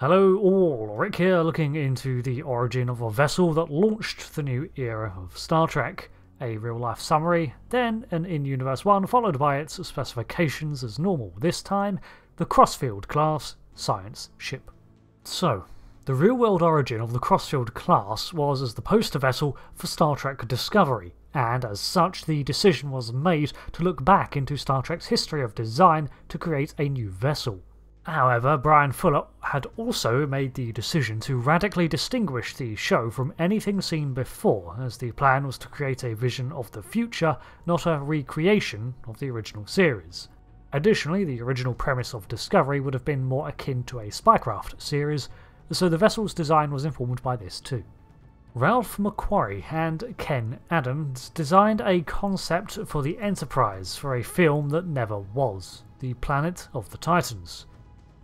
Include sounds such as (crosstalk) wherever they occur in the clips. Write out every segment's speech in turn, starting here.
Hello all, Rick here looking into the origin of a vessel that launched the new era of Star Trek. A real life summary, then an in universe one, followed by its specifications as normal, this time the Crossfield class science ship. So, the real world origin of the Crossfield class was as the poster vessel for Star Trek Discovery, and as such, the decision was made to look back into Star Trek's history of design to create a new vessel. However, Bryan Fuller had also made the decision to radically distinguish the show from anything seen before, as the plan was to create a vision of the future, not a recreation of the original series. Additionally, the original premise of Discovery would have been more akin to a spycraft series, so the vessel's design was informed by this too. Ralph McQuarrie and Ken Adams designed a concept for the Enterprise for a film that never was The Planet of the Titans.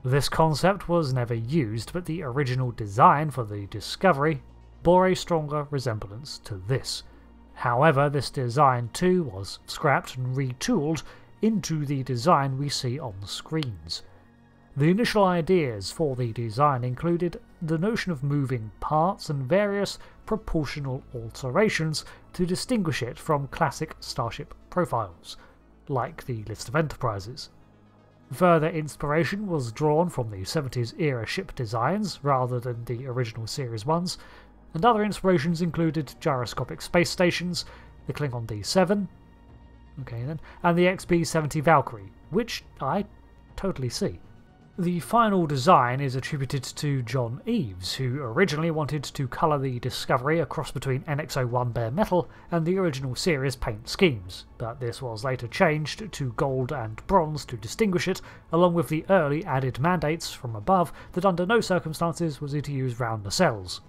This concept was never used, but the original design for the Discovery bore a stronger resemblance to this. However, this design too was scrapped and retooled into the design we see on the screens. The initial ideas for the design included the notion of moving parts and various proportional alterations to distinguish it from classic Starship profiles, like the list of enterprises. Further inspiration was drawn from the 70s era ship designs rather than the original series ones, and other inspirations included gyroscopic space stations, the Klingon D7, okay then, and the XB 70 Valkyrie, which I totally see. The final design is attributed to John Eaves, who originally wanted to colour the Discovery a cross between NX-01 bare metal and the original series paint schemes, but this was later changed to gold and bronze to distinguish it, along with the early added mandates from above that under no circumstances was it to use round nacelles.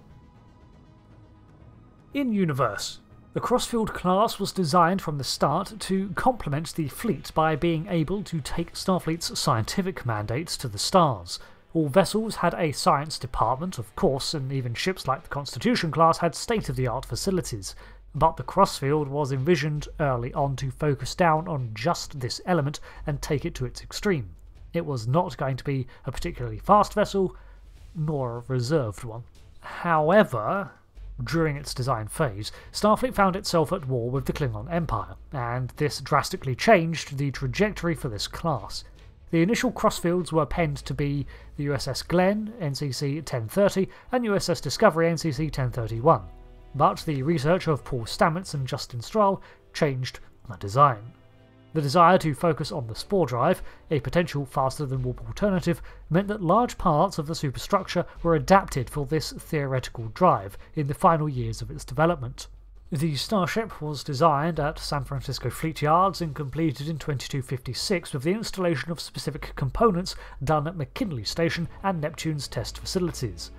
In universe, the Crossfield class was designed from the start to complement the fleet by being able to take Starfleet's scientific mandates to the stars. All vessels had a science department, of course, and even ships like the Constitution class had state of the art facilities. But the Crossfield was envisioned early on to focus down on just this element and take it to its extreme. It was not going to be a particularly fast vessel, nor a reserved one. However, during its design phase, Starfleet found itself at war with the Klingon Empire, and this drastically changed the trajectory for this class. The initial crossfields were penned to be the USS Glenn, NCC 1030, and USS Discovery, NCC 1031, but the research of Paul Stamets and Justin Straal changed the design. The desire to focus on the spore drive, a potential faster than warp alternative, meant that large parts of the superstructure were adapted for this theoretical drive in the final years of its development. The Starship was designed at San Francisco Fleet Yards and completed in 2256 with the installation of specific components done at McKinley Station and Neptune's test facilities.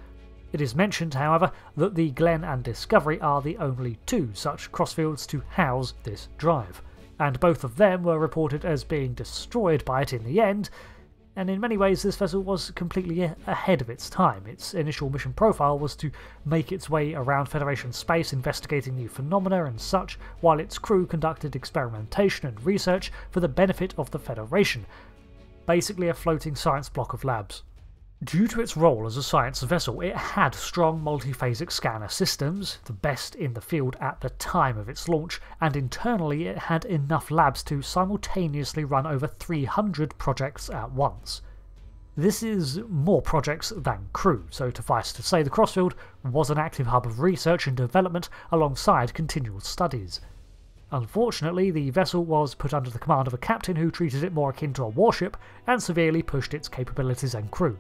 It is mentioned, however, that the Glenn and Discovery are the only two such crossfields to house this drive and both of them were reported as being destroyed by it in the end. And in many ways, this vessel was completely ahead of its time. Its initial mission profile was to make its way around Federation space, investigating new phenomena and such, while its crew conducted experimentation and research for the benefit of the Federation. Basically, a floating science block of labs. Due to its role as a science vessel, it had strong multiphasic scanner systems, the best in the field at the time of its launch, and internally it had enough labs to simultaneously run over 300 projects at once. This is more projects than crew, so suffice to say the Crossfield was an active hub of research and development alongside continual studies. Unfortunately, the vessel was put under the command of a captain who treated it more akin to a warship and severely pushed its capabilities and crew.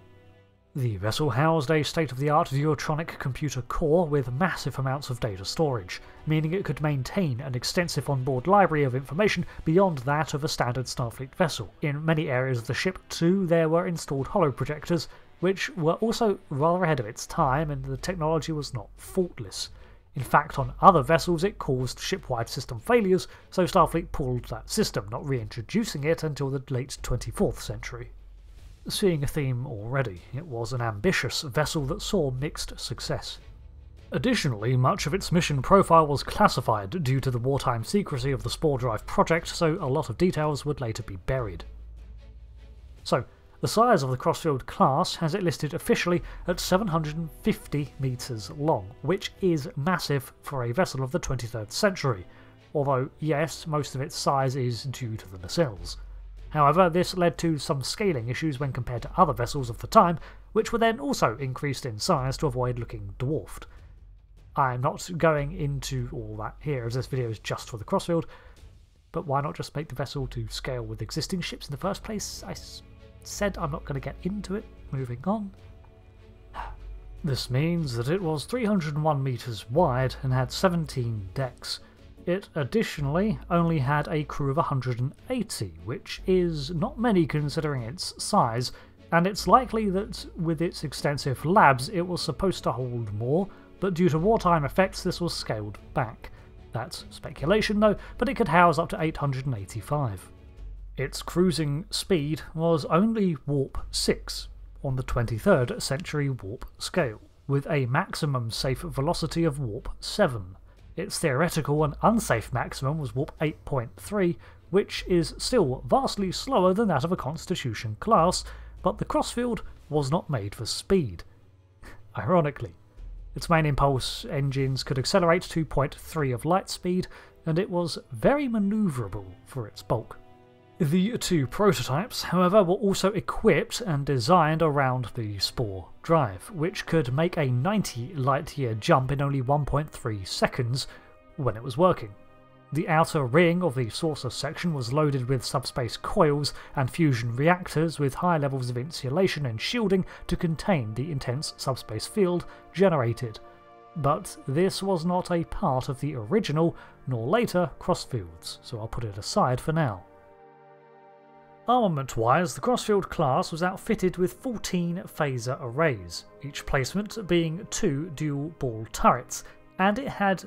The vessel housed a state-of-the-art duotronic computer core with massive amounts of data storage, meaning it could maintain an extensive onboard library of information beyond that of a standard Starfleet vessel. In many areas of the ship, too, there were installed holoprojectors, which were also rather ahead of its time, and the technology was not faultless. In fact, on other vessels it caused ship-wide system failures, so Starfleet pulled that system, not reintroducing it until the late 24th century. Seeing a theme already, it was an ambitious vessel that saw mixed success. Additionally, much of its mission profile was classified due to the wartime secrecy of the Spore Drive project, so a lot of details would later be buried. So, The size of the Crossfield class has it listed officially at 750 metres long, which is massive for a vessel of the 23rd century, although, yes, most of its size is due to the nacelles. However, this led to some scaling issues when compared to other vessels of the time, which were then also increased in size to avoid looking dwarfed. I'm not going into all that here, as this video is just for the Crossfield, but why not just make the vessel to scale with existing ships in the first place? I said I'm not going to get into it. Moving on. This means that it was 301 metres wide and had 17 decks. It additionally only had a crew of 180, which is not many considering its size, and it's likely that with its extensive labs it was supposed to hold more, but due to wartime effects this was scaled back. That's speculation though, but it could house up to 885. Its cruising speed was only warp 6 on the 23rd century warp scale, with a maximum safe velocity of warp 7. Its theoretical and unsafe maximum was warp 8.3, which is still vastly slower than that of a Constitution class, but the Crossfield was not made for speed. (laughs) Ironically, its main impulse engines could accelerate 2.3 of light speed, and it was very manoeuvrable for its bulk. The two prototypes, however, were also equipped and designed around the Spore drive, which could make a 90 light year jump in only 1.3 seconds when it was working. The outer ring of the saucer section was loaded with subspace coils and fusion reactors with high levels of insulation and shielding to contain the intense subspace field generated. But this was not a part of the original nor later crossfields, so I'll put it aside for now. Armament wise, the Crossfield class was outfitted with 14 phaser arrays, each placement being two dual ball turrets, and it had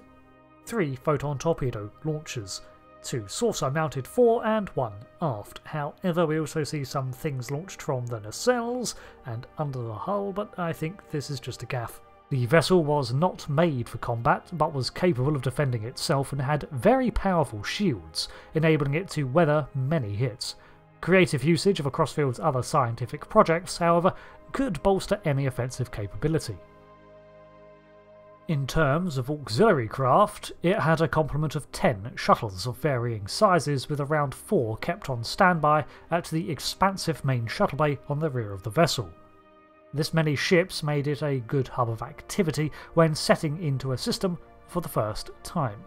three photon torpedo launchers, two saucer mounted fore and one aft. However, we also see some things launched from the nacelles and under the hull, but I think this is just a gaff. The vessel was not made for combat, but was capable of defending itself and had very powerful shields, enabling it to weather many hits. Creative usage of a Crossfield's other scientific projects, however, could bolster any offensive capability. In terms of auxiliary craft, it had a complement of 10 shuttles of varying sizes, with around 4 kept on standby at the expansive main shuttle bay on the rear of the vessel. This many ships made it a good hub of activity when setting into a system for the first time,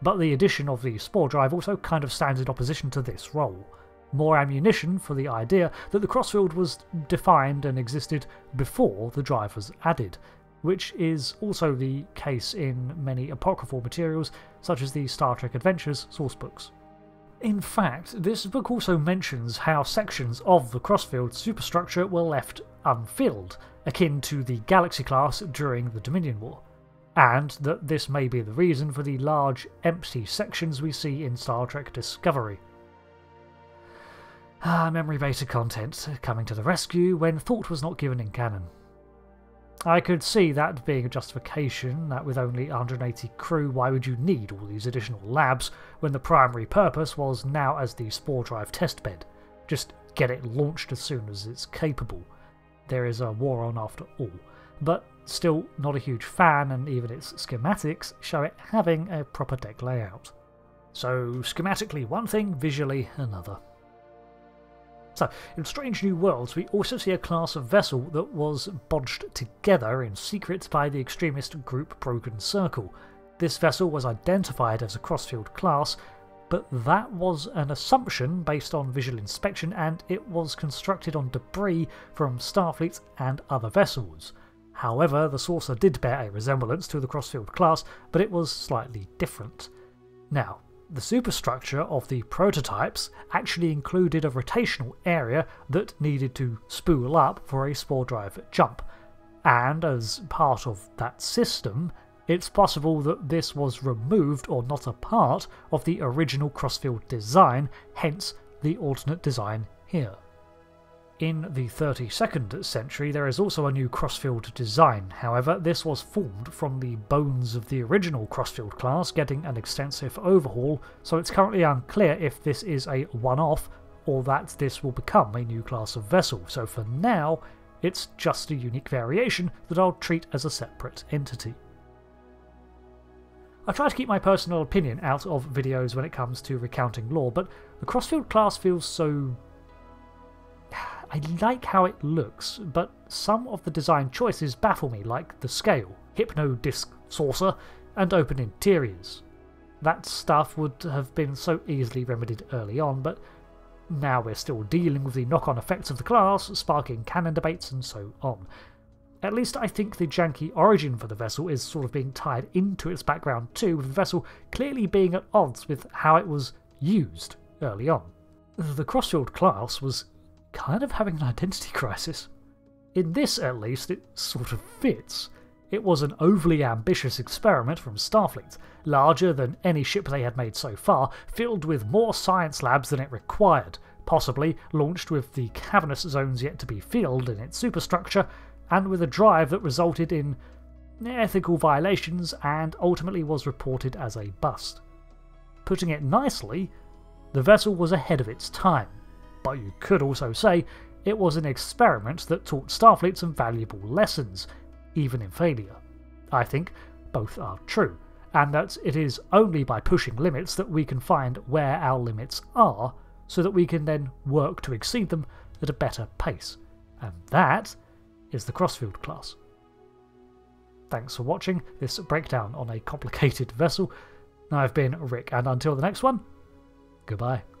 but the addition of the Spore Drive also kind of stands in opposition to this role more ammunition for the idea that the crossfield was defined and existed before the drive was added, which is also the case in many apocryphal materials such as the Star Trek Adventures sourcebooks. In fact, this book also mentions how sections of the Crossfield superstructure were left unfilled, akin to the Galaxy class during the Dominion War, and that this may be the reason for the large empty sections we see in Star Trek Discovery. Ah, memory beta content coming to the rescue when thought was not given in canon. I could see that being a justification, that with only 180 crew, why would you need all these additional labs when the primary purpose was now as the Spore Drive testbed? Just get it launched as soon as it's capable. There is a war on after all. But still not a huge fan, and even its schematics show it having a proper deck layout. So, schematically one thing, visually another. So, in Strange New Worlds, we also see a class of vessel that was bodged together in secret by the extremist group Broken Circle. This vessel was identified as a Crossfield class, but that was an assumption based on visual inspection and it was constructed on debris from Starfleet and other vessels. However, the saucer did bear a resemblance to the Crossfield class, but it was slightly different. Now, the superstructure of the prototypes actually included a rotational area that needed to spool up for a spore drive jump, and as part of that system, it's possible that this was removed or not a part of the original Crossfield design, hence the alternate design here. In the 32nd century, there is also a new Crossfield design. However, this was formed from the bones of the original Crossfield class getting an extensive overhaul, so it's currently unclear if this is a one off or that this will become a new class of vessel, so for now, it's just a unique variation that I'll treat as a separate entity. I try to keep my personal opinion out of videos when it comes to recounting lore, but the Crossfield class feels so. I like how it looks, but some of the design choices baffle me, like the scale, hypno disc saucer, and open interiors. That stuff would have been so easily remedied early on, but now we're still dealing with the knock on effects of the class, sparking canon debates and so on. At least I think the janky origin for the vessel is sort of being tied into its background too, with the vessel clearly being at odds with how it was used early on. The Crossfield class was kind of having an identity (laughs) crisis. In this, at least, it sort of fits. It was an overly ambitious experiment from Starfleet, larger than any ship they had made so far, filled with more science labs than it required, possibly launched with the cavernous zones yet to be filled in its superstructure, and with a drive that resulted in ethical violations and ultimately was reported as a bust. Putting it nicely, the vessel was ahead of its time, but you could also say it was an experiment that taught Starfleet some valuable lessons, even in failure. I think both are true, and that it is only by pushing limits that we can find where our limits are, so that we can then work to exceed them at a better pace. And that is the Crossfield class. Thanks for watching this breakdown on a complicated (laughs) vessel. I've been Rick, and until the next one, goodbye.